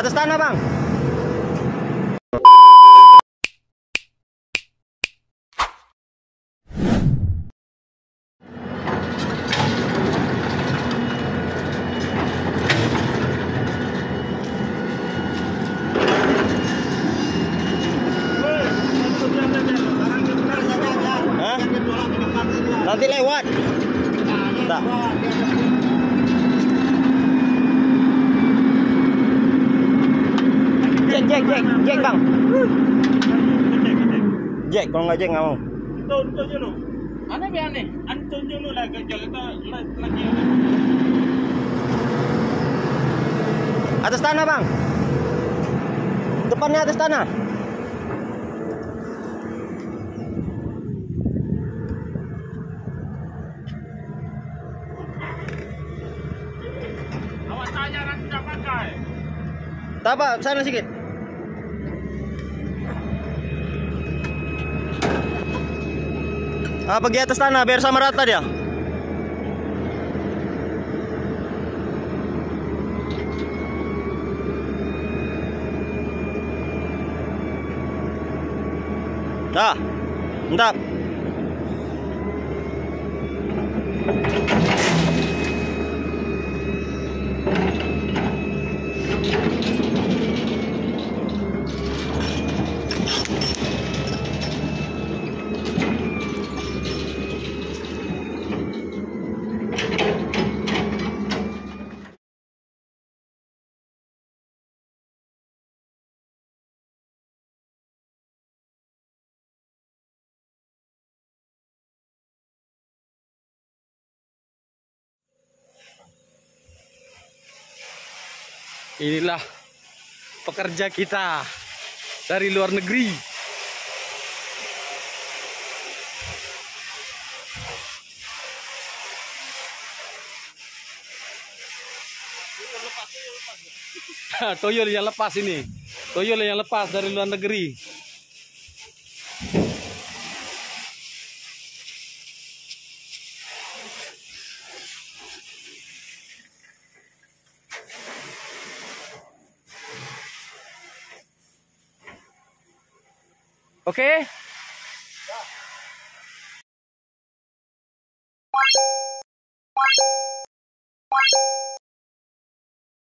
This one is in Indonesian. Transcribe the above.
Atas tanah bang. Hah? Nanti lewat. Tak. Jack, Jack, Jack, bang. Jack, kalau nggak Jack nggak mau. Tunjuk dulu. Aneh be aneh. Tunjuk dulu lah kerja kita la- lagi. Atas tanah bang. Depannya atas tanah. Awak tanya nanti tak pakai. Tak apa, sana sikit. Ah, pergi atas tanah biar sama rata dia. Dah. Entap. Inilah pekerja kita dari luar negeri. Toyol yang lepas ini. Toyol yang lepas dari luar negeri. Oke? Okay? Ya.